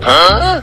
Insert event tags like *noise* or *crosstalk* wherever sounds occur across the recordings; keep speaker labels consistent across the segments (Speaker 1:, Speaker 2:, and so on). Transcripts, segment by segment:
Speaker 1: Hã?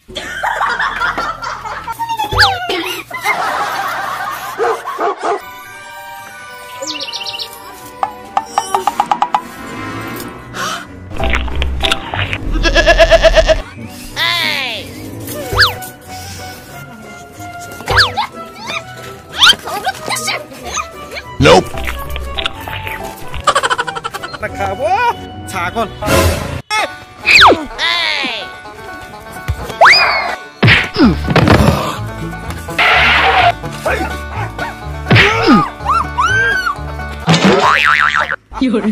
Speaker 1: Nope นะครับว้าชาก่อน有人。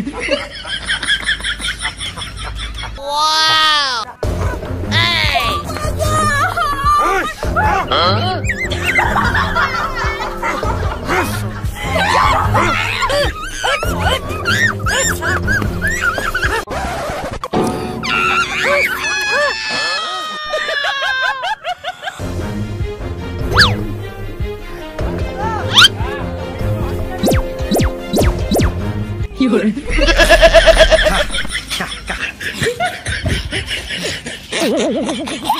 Speaker 1: 哇！哎！啊！有人！哈哈哈！哈哈！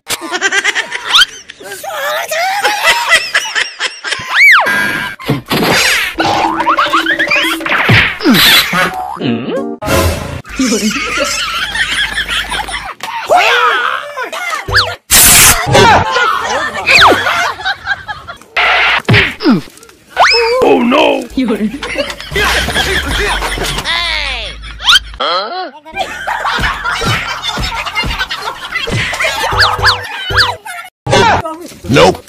Speaker 1: Oh no! You're... hey! Huh? nope.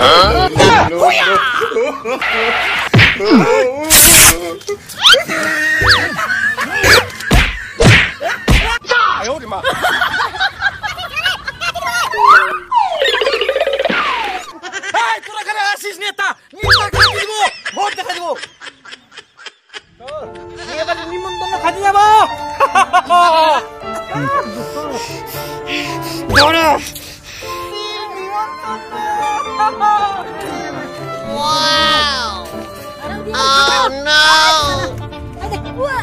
Speaker 1: huh? *laughs* *laughs* *laughs* Hmm. ফ্যাসিস নেতা নিমন্ত্রণ দিব ভোট দেখা দিব এবার নিমন্ত্রণ খাতে যাব ধরো Wow! Oh no! Ada gua.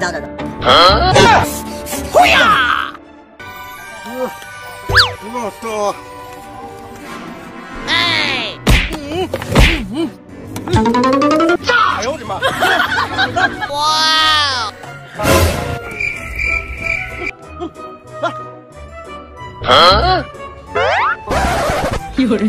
Speaker 1: 走走走！哎呀！嗯，完了！哎，嗯嗯嗯，炸！哎呦我的妈！哇！有人。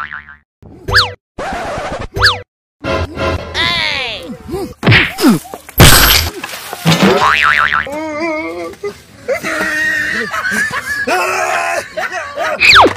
Speaker 1: 으아!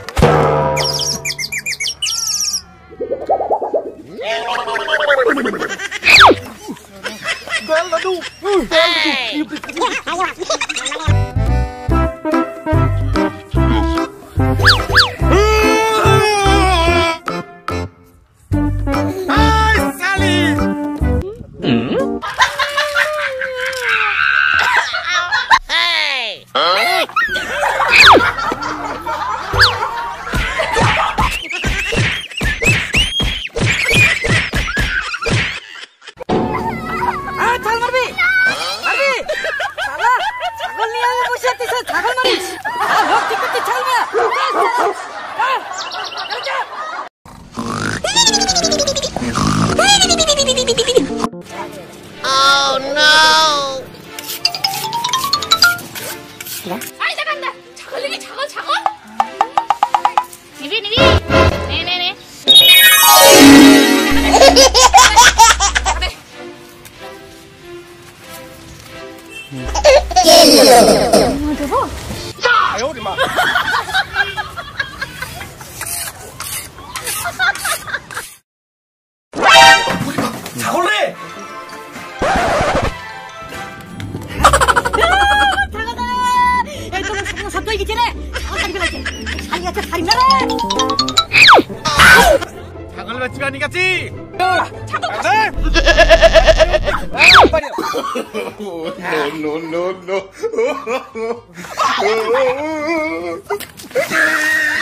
Speaker 1: 救命！快起 やつ足りなら자갈밭집아니겠지야자갈밭 *laughs*